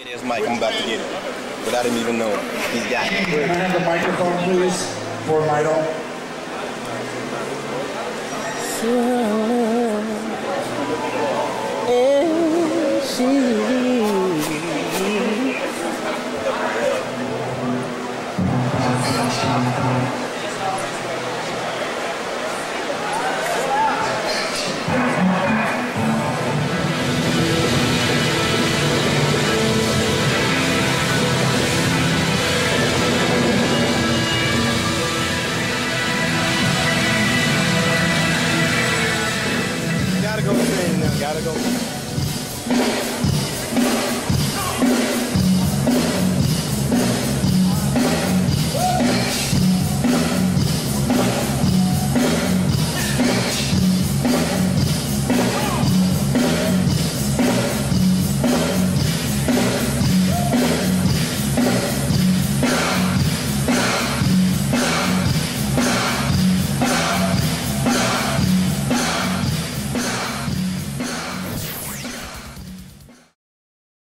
It is Mike. I'm about to get it. Without him even knowing. He's got it. Can I have the microphone, please, for Mito? Gotta Gotta go.